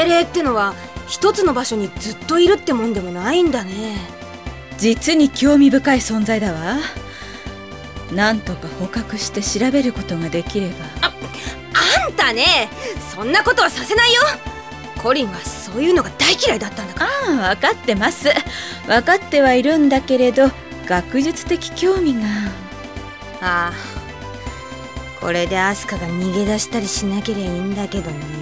精霊ってのは一つの場所にずっといるってもんでもないんだね。実に興味深い存在だわ。なんとか捕獲して調べることができれば。ああんたねそんなことはさせないよ。コリンはそういうのが大嫌いだったんだから。ああ分かってます。分かってはいるんだけれど学術的興味が。ああこれでアスカが逃げ出したりしなけりゃいいんだけどね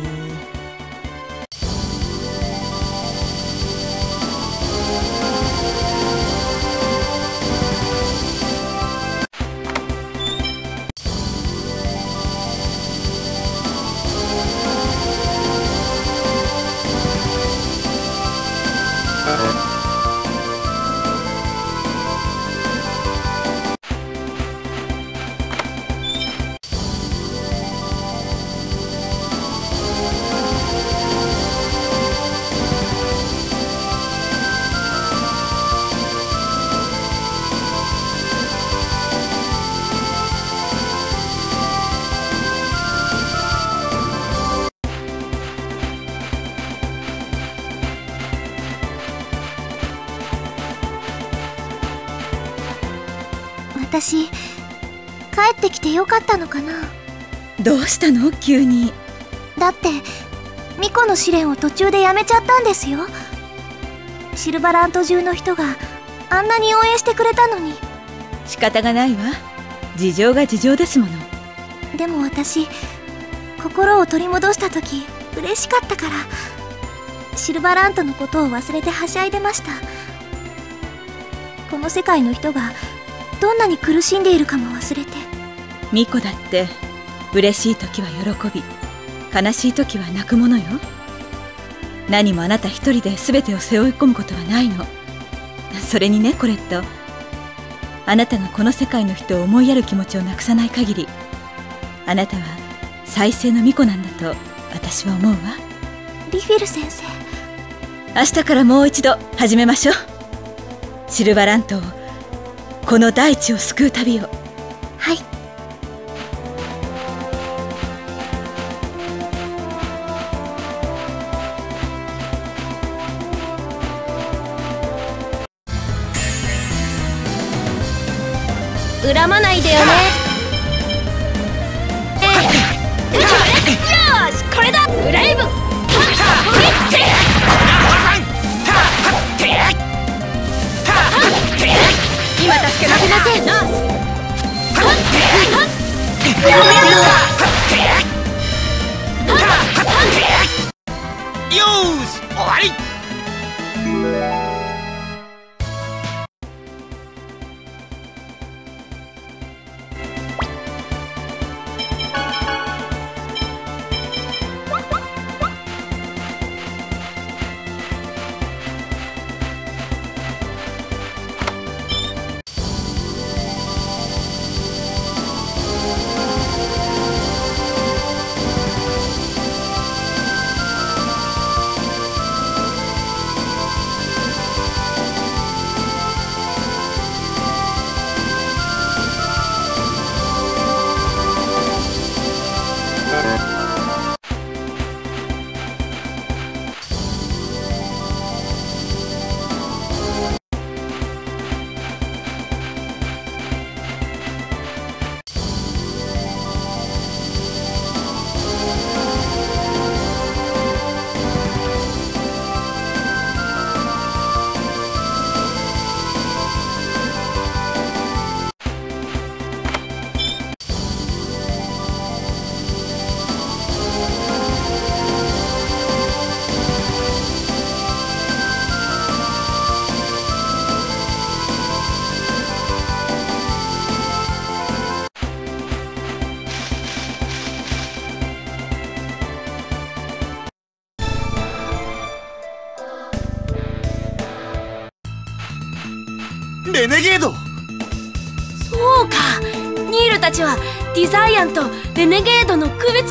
ったのかな？どうしたの？急に。だってミコの試練を途中でやめちゃったんですよ。シルバラント中の人があんなに応援してくれたのに。仕方がないわ。事情が事情ですもの。でも私心を取り戻した時嬉しかったから。シルバラントのことを忘れてはしゃいでました。この世界の人がどんなに苦しんでいるかも忘れてミコだって嬉しい時は喜び悲しい時は泣くものよ。何もあなた一人で全てを背負い込むことはないの。それにねコレットあなたがこの世界の人を思いやる気持ちをなくさない限りあなたは再生の巫女なんだと私は思うわ。リフィル先生。明日からもう一度始めましょう。シルバラントをこの大地を救う旅を恨まないでよね。よしこれだ。ブレイブ。今助けなせなせナよし終わり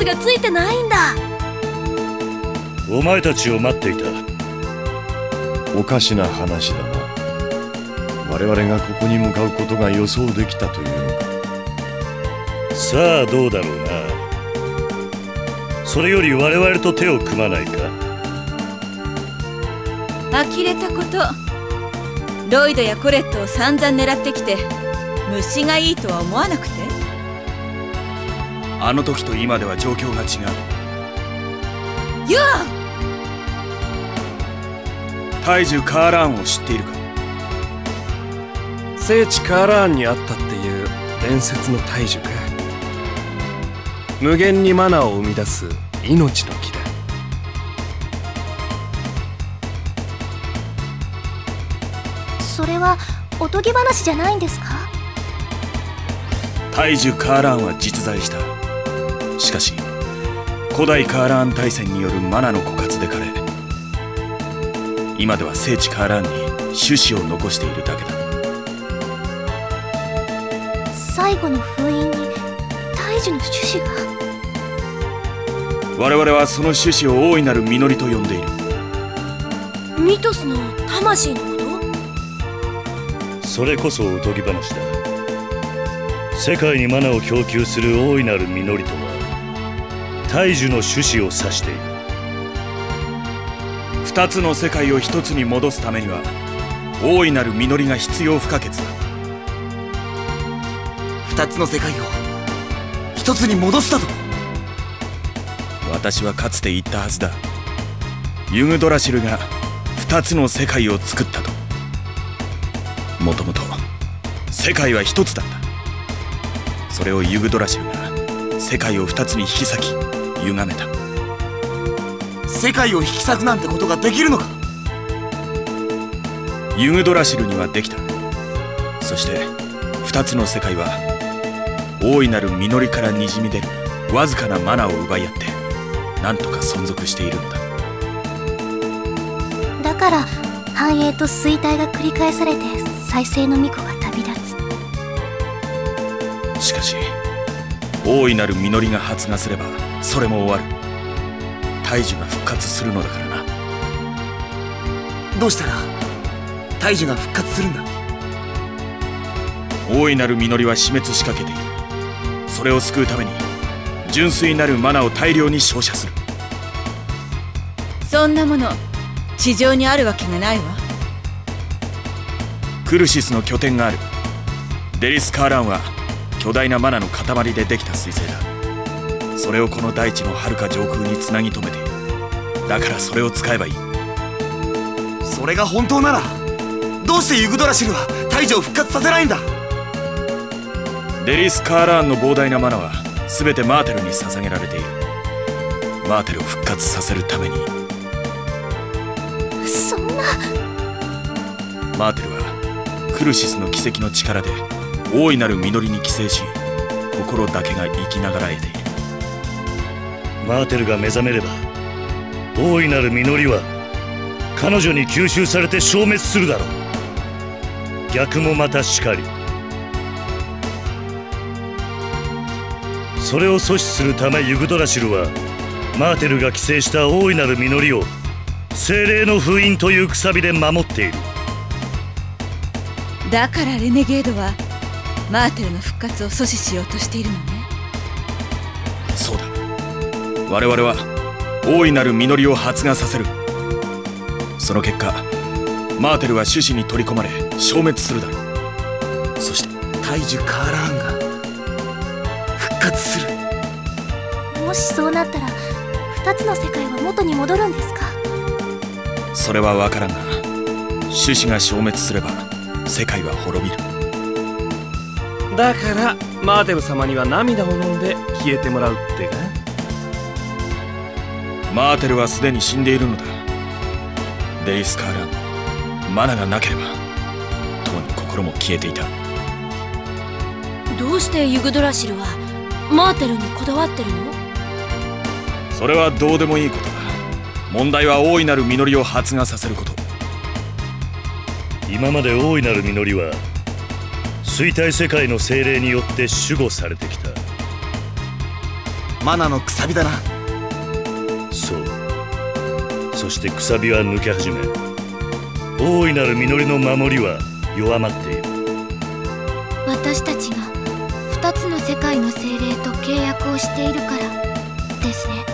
がついてないんだ。お前たちを待っていた。おかしな話だな。我々がここに向かうことが予想できたというのか。さあどうだろうな。それより我々と手を組まないか。呆れたこと。ロイドやコレットを散々狙ってきて虫がいいとは思わなくてあの時と今では状況が違う。ユア大樹カーラーンを知っているか？聖地カーラーンにあったっていう伝説の大樹か。無限にマナを生み出す命の木だ。それはおとぎ話じゃないんですか？大樹カーラーンは実在したしかし古代カーラーン大戦によるマナの枯渇で枯れ今では聖地カーラーンに種子を残しているだけだ。最後の封印に大樹の種子が？我々はその種子を大いなる実りと呼んでいる。ミトスの魂のこと？それこそおとぎ話だ。世界にマナを供給する大いなる実りとは大樹の種子を指している。二つの世界を一つに戻すためには大いなる実りが必要不可欠だ。二つの世界を一つに戻すだと。私はかつて言ったはずだ。ユグドラシルが二つの世界を作ったと。もともと世界は一つだった。それをユグドラシルが世界を二つに引き裂き歪めた。世界を引き裂くなんてことができるのか？ユグドラシルにはできた。そして二つの世界は大いなる実りからにじみ出るわずかなマナを奪い合ってなんとか存続しているのだ。だから繁栄と衰退が繰り返されて再生の巫女が旅立つ。しかし大いなる実りが発芽すればそれも終わる。大樹が復活するのだからな。どうしたら大樹が復活するんだ？大いなる実りは死滅しかけている。それを救うために純粋なるマナを大量に照射する。そんなもの地上にあるわけがないわ。クルシスの拠点がある。デリス・カーランは巨大なマナの塊でできた彗星だそれをこの大地の遥か上空につなぎ止めている。だからそれを使えばいい。それが本当ならどうしてユグドラシルは大樹を復活させないんだ？デリス・カーラーンの膨大なマナは全てマーテルに捧げられている。マーテルを復活させるために。そんな。マーテルはクルシスの奇跡の力で大いなる実りに寄生し心だけが生きながらえているマーテルが目覚めれば大いなる実りは彼女に吸収されて消滅するだろう。逆もまたしかり。それを阻止するためユグドラシルはマーテルが寄生した大いなる実りを精霊の封印というくさびで守っている。だからレネゲードはマーテルの復活を阻止しようとしているのね。そうだ我々は大いなる実りを発芽させる。その結果マーテルは種子に取り込まれ消滅するだろう。そして大樹カーラーンが復活する。もしそうなったら二つの世界は元に戻るんですか？それは分からんが種子が消滅すれば世界は滅びる。だからマーテル様には涙を飲んで消えてもらうってかマーテルはすでに死んでいるのだ。デイスカーランのマナがなければとうに心も消えていた。どうしてユグドラシルはマーテルにこだわってるの？それはどうでもいいことだ。問題は大いなる実りを発芽させること。今まで大いなる実りは衰退世界の精霊によって守護されてきた。マナのくさびだなそう。そしてくさびは抜け始め大いなる実りの守りは弱まっている。私たちが二つの世界の精霊と契約をしているからですね。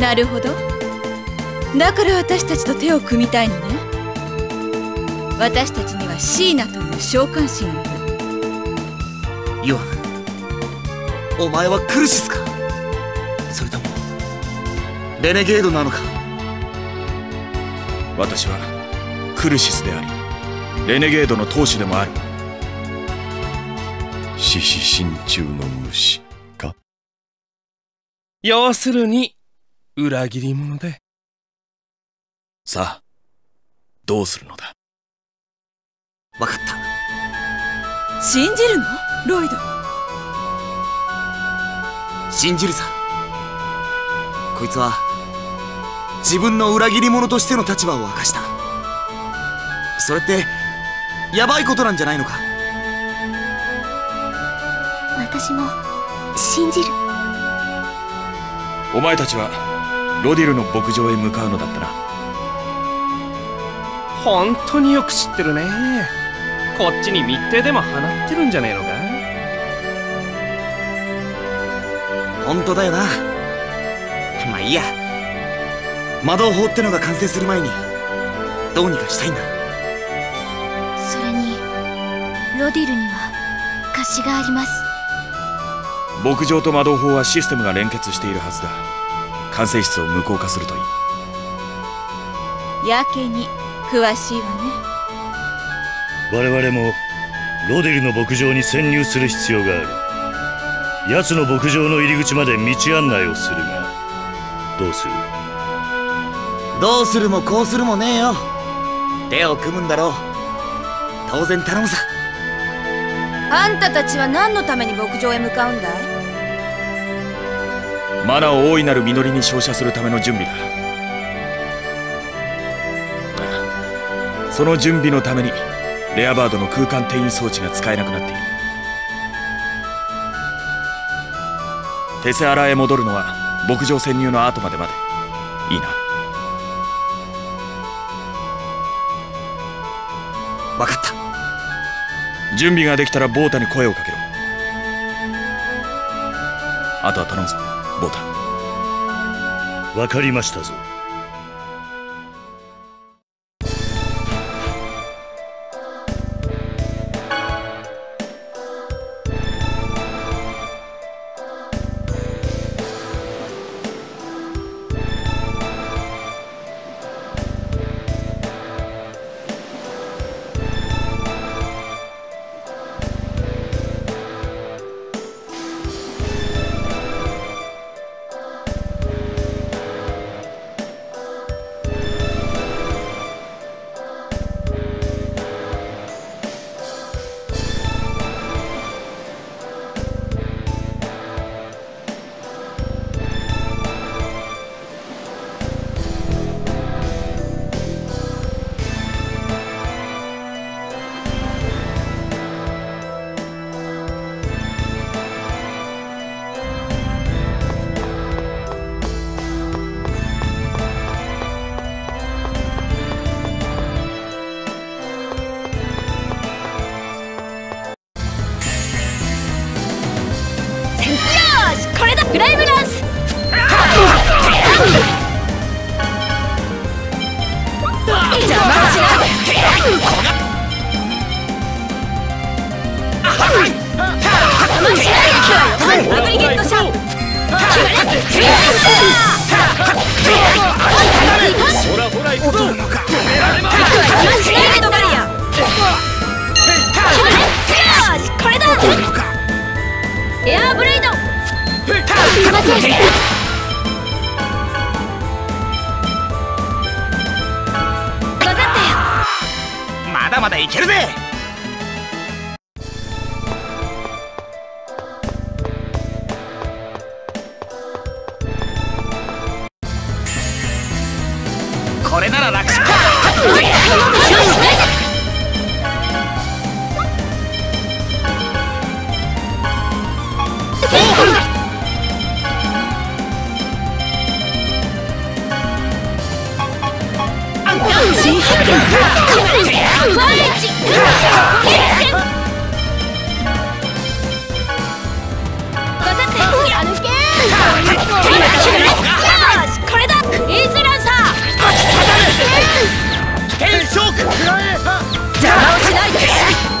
なるほど。だから私たちと手を組みたいのね。私たちにはシーナという召喚師がいる。イワンお前はクルシスかレネゲードなのか？私はクルシスでありレネゲードの当主でもある。獅子心中の虫か？要するに裏切り者で。さあどうするのだ？分かった。信じるの？ロイド。信じるさ。こいつは自分の裏切り者としての立場を明かした。それってヤバいことなんじゃないのか？私も信じる。お前たちはロディルの牧場へ向かうのだったな。本当によく知ってるね。こっちに密偵でも放ってるんじゃねえのか？本当だよな。まあいいや魔導法ってのが完成する前にどうにかしたいんだ。それにロディルには貸しがあります。牧場と魔導法はシステムが連結しているはずだ。管制室を無効化するといい。やけに詳しいわね。我々もロデルの牧場に潜入する必要がある。奴の牧場の入り口まで道案内をするがどうする？どうするもこうするもねえよ。手を組むんだろう。当然頼むさ。あんたたちは何のために牧場へ向かうんだい？マナを大いなる実りに照射するための準備だ。その準備のためにレアバードの空間転移装置が使えなくなっている。テセアラへ戻るのは牧場潜入の後までまで。いいな分かった。準備ができたらボータに声をかけろ。あとは頼むぞボータ。わかりましたぞまだいけるぜ邪魔をしないで。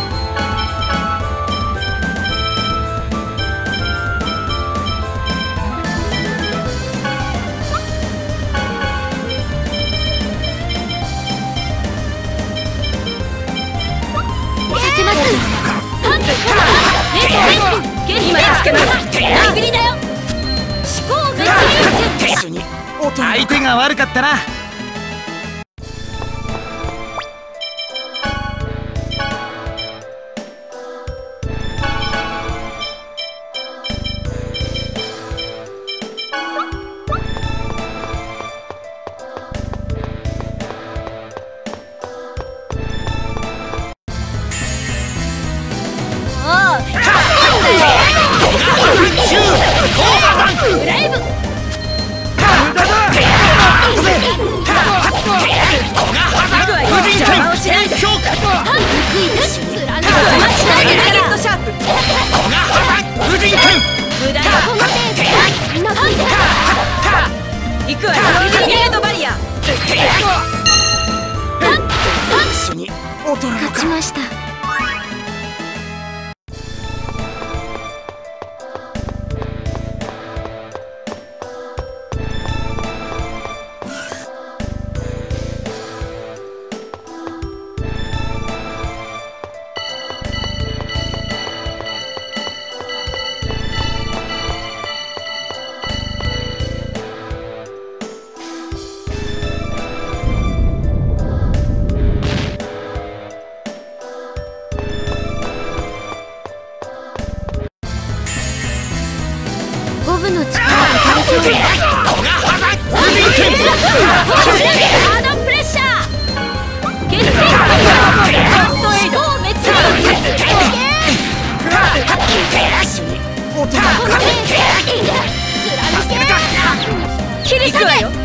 相手が悪かったな勝ちました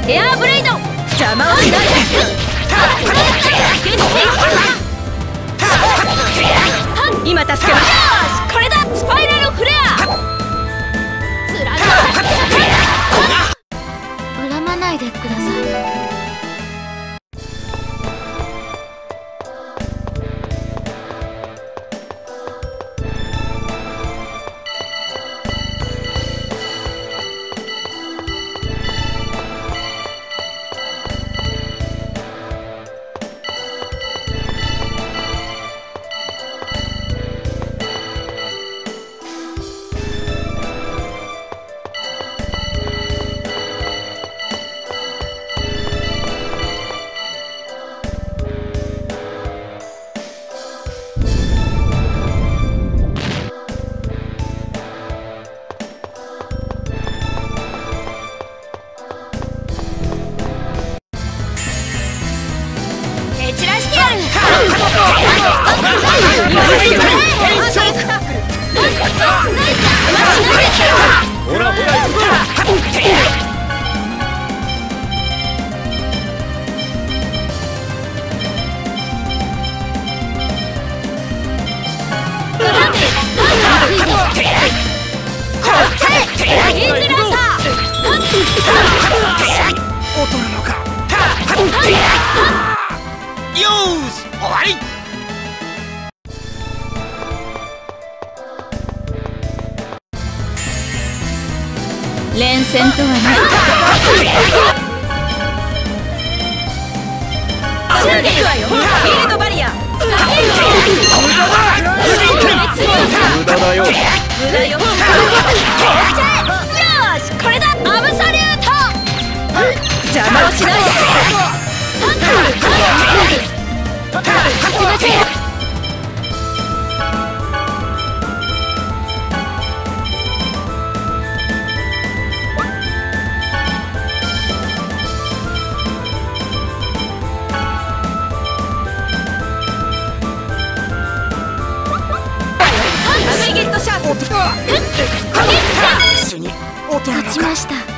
エアーブレイド。邪魔をしないで。今助けますこれだスパイラルフレア恨まないでくださいしこれだ。アブソリュート。邪魔をしないでットシャープ勝ちました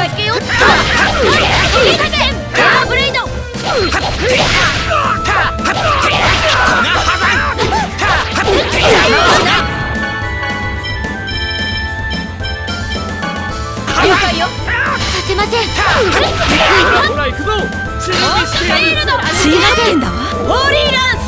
了解つけよう。切り裂けパワーブレイド了解よさせませんだわホーリーランス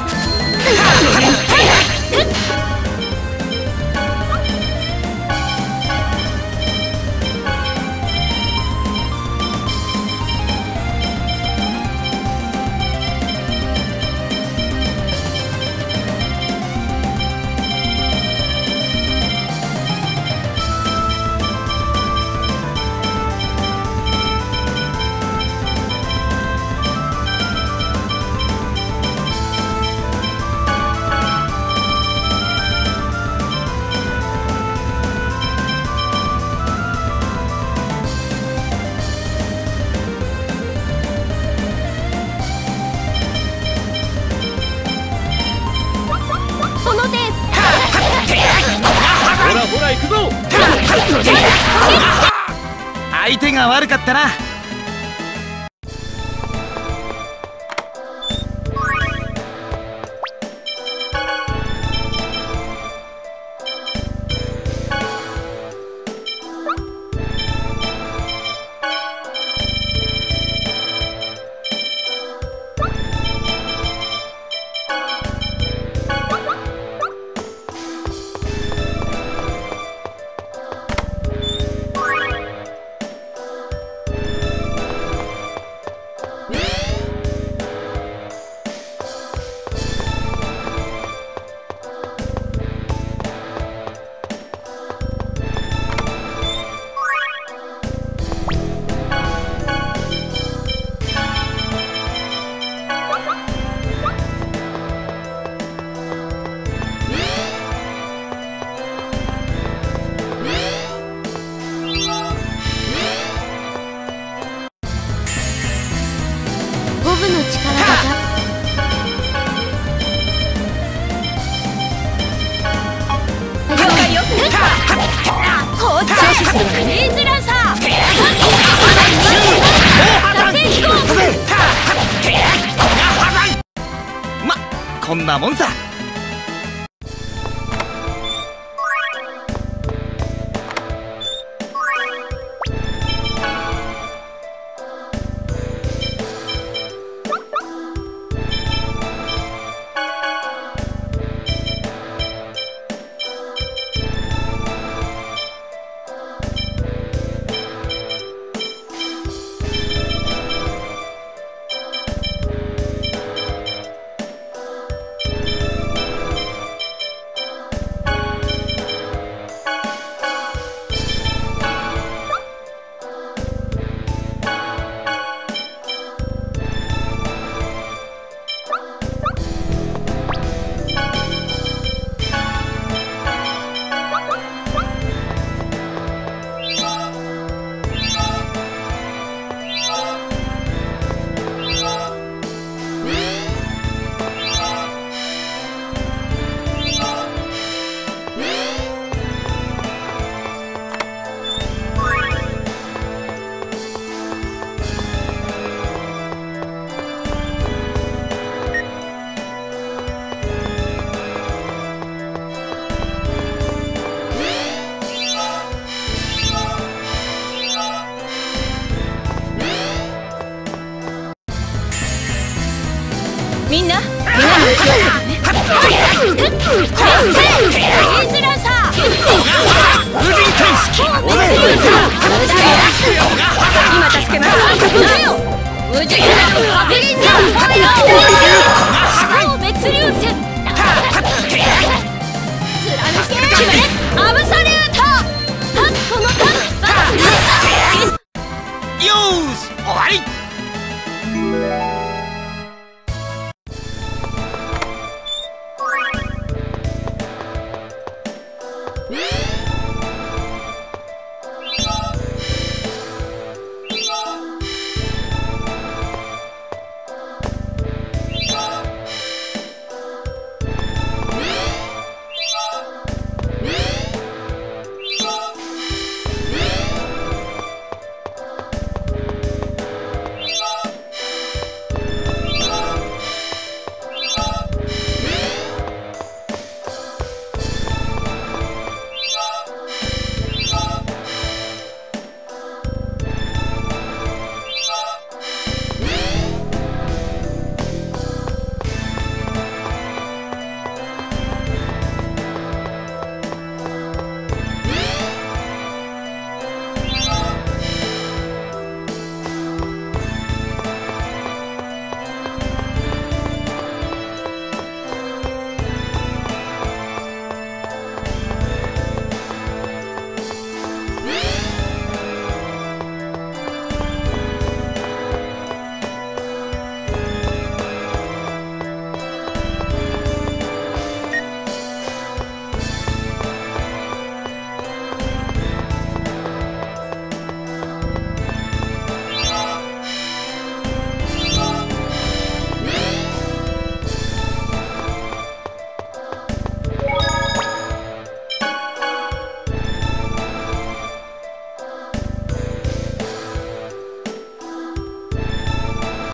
ったな。